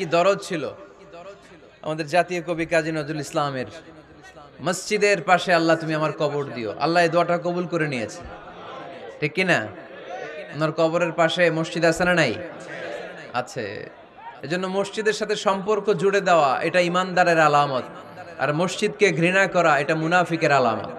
কি দরদ ছিল? আমাদের জাতীয় কবি কাজী নজরুল ইসলামের মসজিদের পাশে আল্লাহ তুমি আমার কবর দিও। আল্লাহ এই দোয়াটা কবুল করে নিয়েছে ঠিক কি না ওনার কবরের পাশে মসজিদ আছে না নাই? আছে। এজন্য মসজিদের সাথে সম্পর্ক জুড়ে দেওয়া এটা ইমানদারের আলামত। আর মসজিদকে ঘৃণা করা এটা মুনাফিকের আলামত।